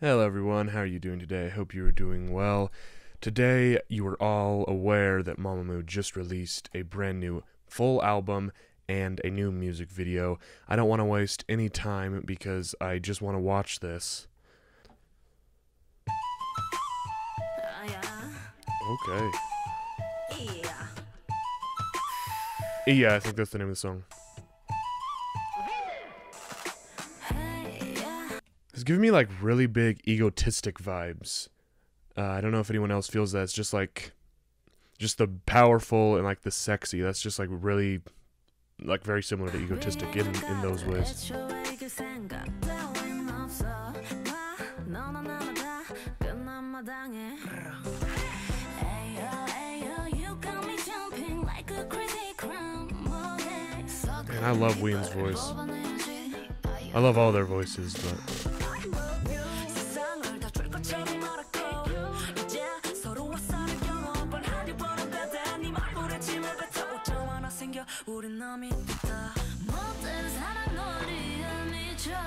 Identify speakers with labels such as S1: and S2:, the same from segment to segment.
S1: Hello, everyone. How are you doing today? I hope you are doing well. Today, you are all aware that Mamamoo just released a brand new full album and a new music video. I don't want to waste any time because I just want to watch this. Okay. Yeah, I think that's the name of the song. Giving me like really big egotistic vibes. Uh, I don't know if anyone else feels that. It's just like, just the powerful and like the sexy. That's just like really, like very similar to egotistic in in those ways. And I love Wheein's voice. I love all their voices, but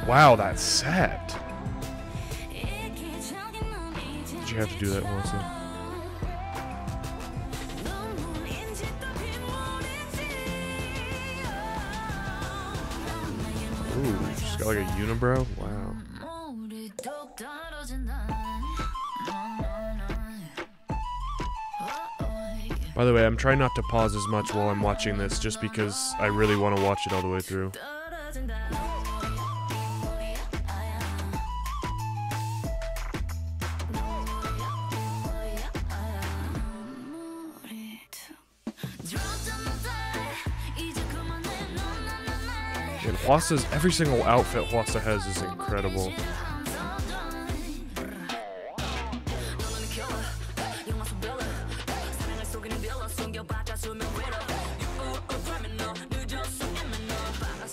S1: wow, that's sad. Did you have to do that, Melissa? Ooh, she's got like a unibrow. Wow. By the way, I'm trying not to pause as much while I'm watching this, just because I really want to watch it all the way through. And Hwasa's every single outfit Hwasa has is incredible.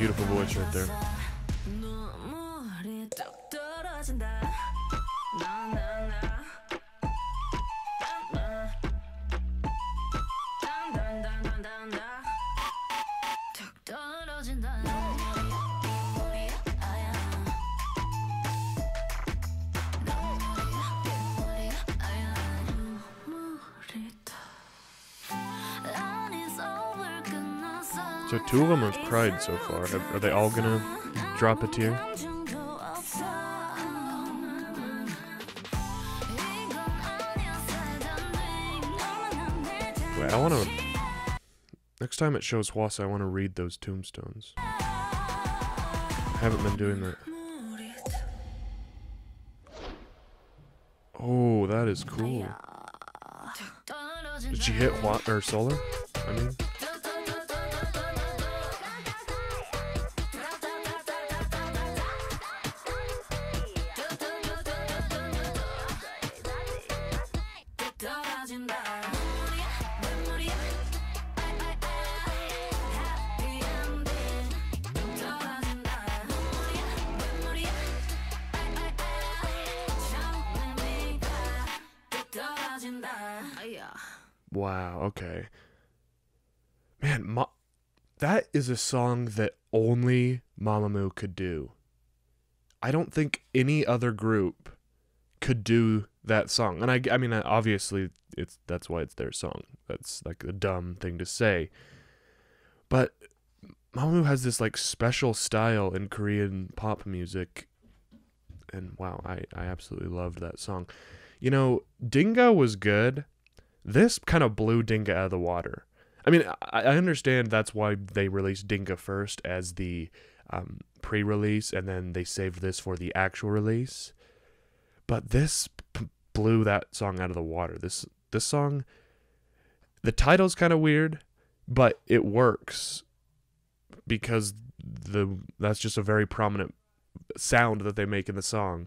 S1: beautiful voice right there. So two of them have cried so far. Are they all gonna drop a tear? Wait, I want to. Next time it shows Hwasa, I want to read those tombstones. I haven't been doing that. Oh, that is cool. Did she hit Hwa or Solar? I mean. Wow, okay. Man, Ma- that is a song that only Mamamoo could do. I don't think any other group could do that song. And I I mean obviously it's that's why it's their song. That's like a dumb thing to say. But Mamamoo has this like special style in Korean pop music and wow, I I absolutely loved that song. You know, Dingga was good this kind of blew Dingga out of the water. I mean, I, I understand that's why they released Dingga first as the um, pre release, and then they saved this for the actual release. But this p- blew that song out of the water. This this song, the title's kind of weird, but it works because the that's just a very prominent sound that they make in the song.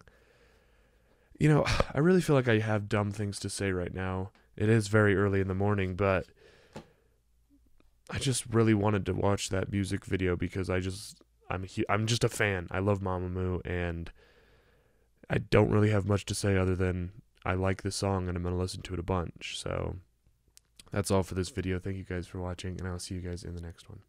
S1: you know, I really feel like I have dumb things to say right now. It is very early in the morning, but I just really wanted to watch that music video because I just I'm I'm just a fan. I love Mamamoo and I don't really have much to say other than I like this song and I'm going to listen to it a bunch. So that's all for this video. Thank you guys for watching, and I'll see you guys in the next one.